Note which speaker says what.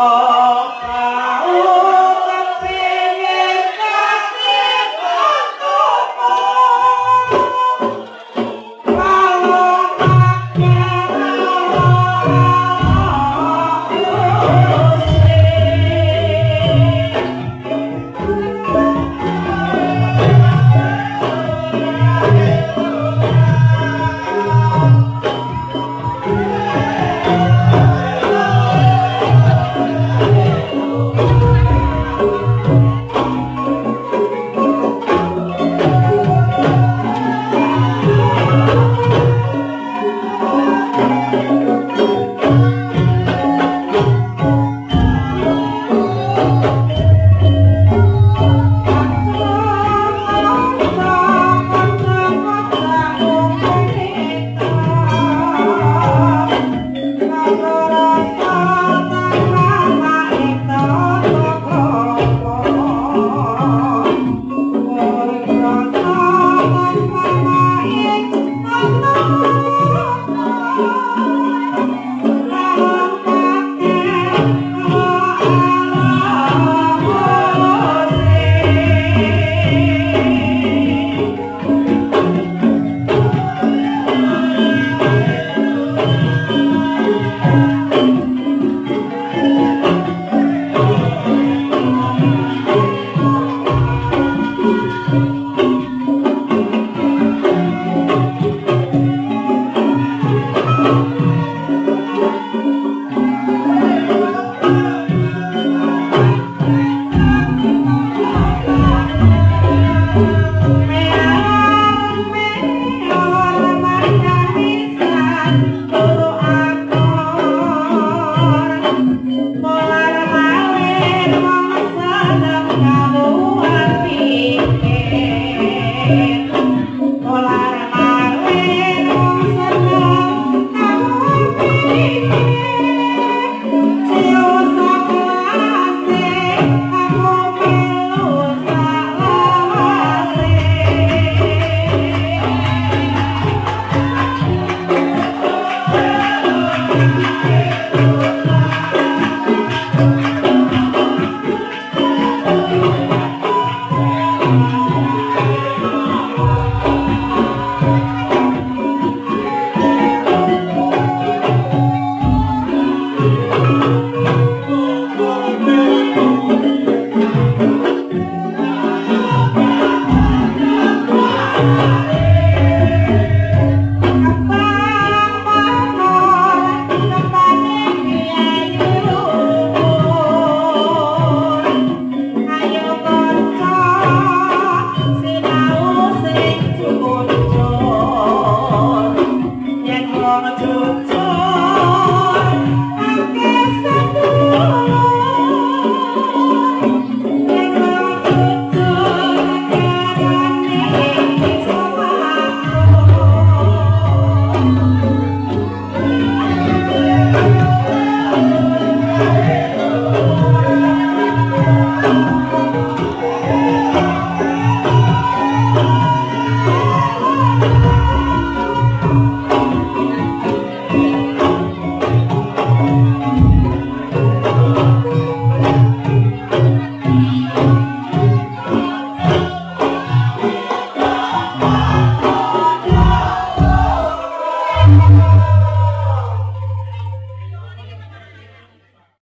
Speaker 1: gonna do